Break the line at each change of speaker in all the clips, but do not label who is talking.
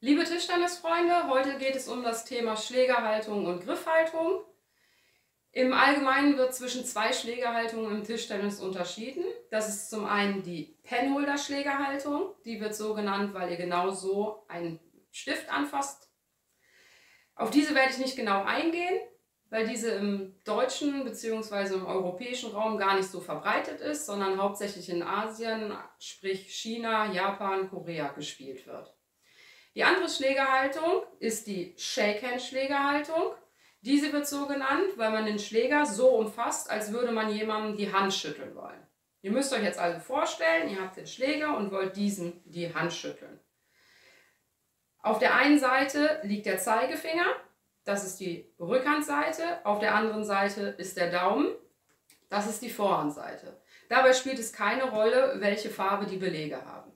Liebe Tischtennisfreunde, heute geht es um das Thema Schlägerhaltung und Griffhaltung. Im Allgemeinen wird zwischen zwei Schlägerhaltungen im Tischtennis unterschieden. Das ist zum einen die Penholder-Schlägerhaltung. Die wird so genannt, weil ihr genau so einen Stift anfasst. Auf diese werde ich nicht genau eingehen, weil diese im deutschen bzw. im europäischen Raum gar nicht so verbreitet ist, sondern hauptsächlich in Asien, sprich China, Japan, Korea gespielt wird. Die andere Schlägerhaltung ist die Shake-Hand-Schlägerhaltung. Diese wird so genannt, weil man den Schläger so umfasst, als würde man jemandem die Hand schütteln wollen. Ihr müsst euch jetzt also vorstellen, ihr habt den Schläger und wollt diesen die Hand schütteln. Auf der einen Seite liegt der Zeigefinger, das ist die Rückhandseite. Auf der anderen Seite ist der Daumen, das ist die Vorhandseite. Dabei spielt es keine Rolle, welche Farbe die Belege haben.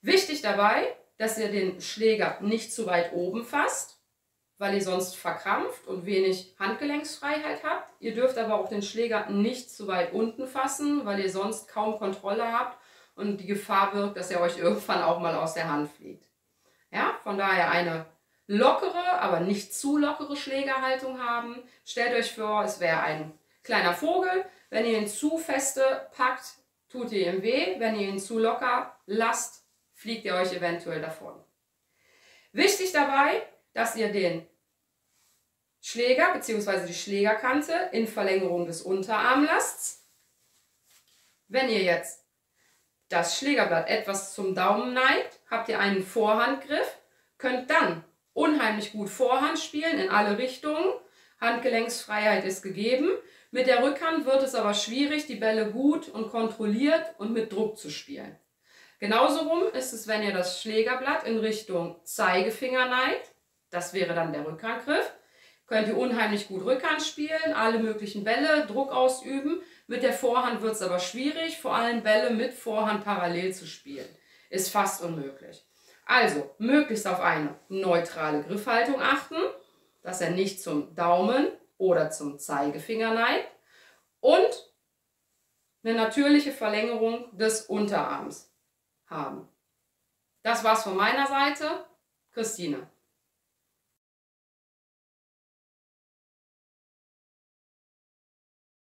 Wichtig dabei, dass ihr den Schläger nicht zu weit oben fasst, weil ihr sonst verkrampft und wenig Handgelenksfreiheit habt. Ihr dürft aber auch den Schläger nicht zu weit unten fassen, weil ihr sonst kaum Kontrolle habt und die Gefahr birgt, dass er euch irgendwann auch mal aus der Hand fliegt. Ja, von daher eine lockere, aber nicht zu lockere Schlägerhaltung haben. Stellt euch vor, es wäre ein kleiner Vogel. Wenn ihr ihn zu feste packt, tut ihr ihm weh. Wenn ihr ihn zu locker lasst, fliegt ihr euch eventuell davon. Wichtig dabei, dass ihr den Schläger bzw. die Schlägerkante in Verlängerung des Unterarms lasst. Wenn ihr jetzt das Schlägerblatt etwas zum Daumen neigt, habt ihr einen Vorhandgriff, könnt dann unheimlich gut Vorhand spielen in alle Richtungen. Handgelenksfreiheit ist gegeben. Mit der Rückhand wird es aber schwierig, die Bälle gut und kontrolliert und mit Druck zu spielen. Genauso rum ist es, wenn ihr das Schlägerblatt in Richtung Zeigefinger neigt. Das wäre dann der Rückhandgriff. Könnt ihr unheimlich gut Rückhand spielen, alle möglichen Bälle, Druck ausüben. Mit der Vorhand wird es aber schwierig, vor allem Bälle mit Vorhand parallel zu spielen. Ist fast unmöglich. Also, möglichst auf eine neutrale Griffhaltung achten, dass er nicht zum Daumen oder zum Zeigefinger neigt und eine natürliche Verlängerung des Unterarms haben. Das war's von meiner Seite. Christine.